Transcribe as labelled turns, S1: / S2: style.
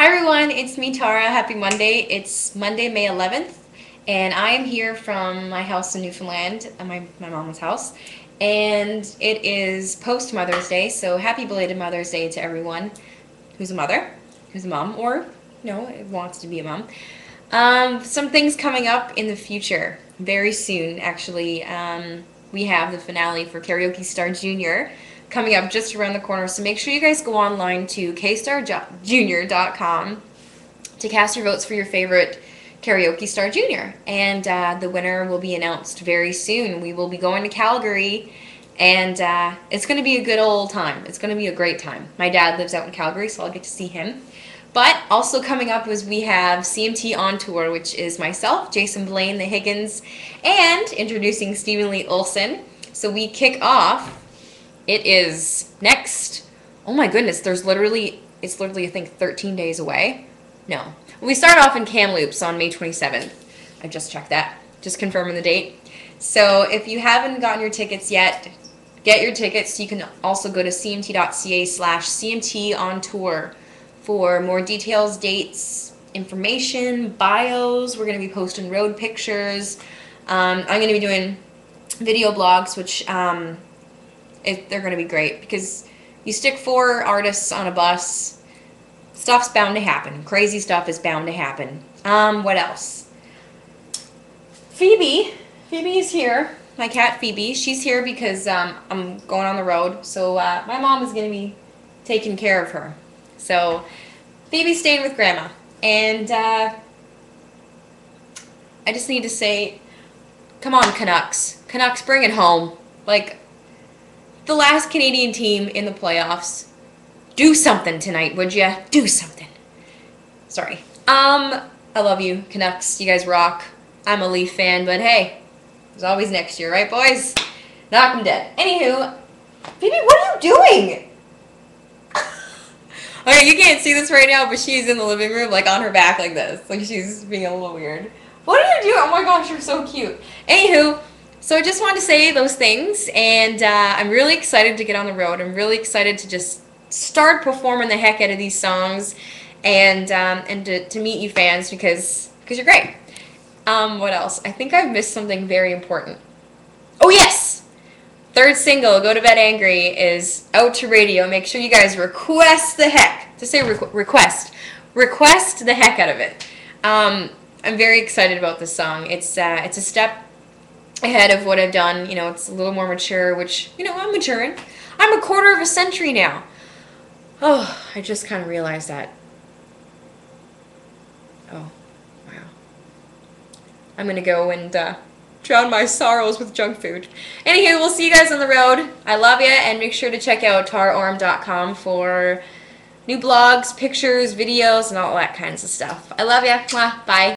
S1: Hi everyone, it's me Tara. Happy Monday. It's Monday, May 11th, and I am here from my house in Newfoundland, uh, my, my mom's house, and it is post Mother's Day, so happy belated Mother's Day to everyone who's a mother, who's a mom, or you know, wants to be a mom. Um, some things coming up in the future, very soon actually. Um, we have the finale for Karaoke Star Junior coming up just around the corner. So make sure you guys go online to kstarjunior.com to cast your votes for your favorite Karaoke Star Junior. And uh, the winner will be announced very soon. We will be going to Calgary. And uh, it's going to be a good old time. It's going to be a great time. My dad lives out in Calgary, so I'll get to see him. But also coming up is we have CMT on tour, which is myself, Jason Blaine, the Higgins, and introducing Steven Lee Olsen. So we kick off it is next. Oh my goodness, there's literally, it's literally, I think, 13 days away. No. We start off in Kamloops on May 27th. I just checked that. Just confirming the date. So if you haven't gotten your tickets yet, get your tickets. You can also go to cmt.ca slash cmt on tour for more details, dates, information, bios. We're going to be posting road pictures. Um, I'm going to be doing video blogs, which um, it, they're going to be great because you stick four artists on a bus, stuff's bound to happen. Crazy stuff is bound to happen. Um, what else? Phoebe, Phoebe is here. My cat Phoebe, she's here because um, I'm going on the road. So uh, my mom is going to be taking care of her. So Phoebe's staying with Grandma, and uh, I just need to say, come on, Canucks, Canucks, bring it home. Like the last Canadian team in the playoffs. Do something tonight, would you? Do something. Sorry. Um, I love you, Canucks. You guys rock. I'm a Leaf fan, but hey, there's always next year, right, boys? Knock 'em dead. Anywho, Phoebe, what are you doing? okay, you can't see this right now, but she's in the living room, like on her back, like this. Like she's being a little weird. What are you doing? Oh my gosh, you're so cute. Anywho, so I just wanted to say those things, and uh, I'm really excited to get on the road. I'm really excited to just start performing the heck out of these songs, and um, and to, to meet you fans because because you're great. Um, what else? I think I've missed something very important. Oh yes, third single, "Go to Bed Angry," is out to radio. Make sure you guys request the heck to say requ- request request the heck out of it. Um, I'm very excited about this song. It's uh, it's a step ahead of what I've done. You know, it's a little more mature, which, you know, I'm maturing. I'm a quarter of a century now. Oh, I just kind of realized that. Oh, wow. I'm going to go and uh, drown my sorrows with junk food. Anywho, we'll see you guys on the road. I love you, and make sure to check out taraoram.com for new blogs, pictures, videos, and all that kinds of stuff. I love you. Bye.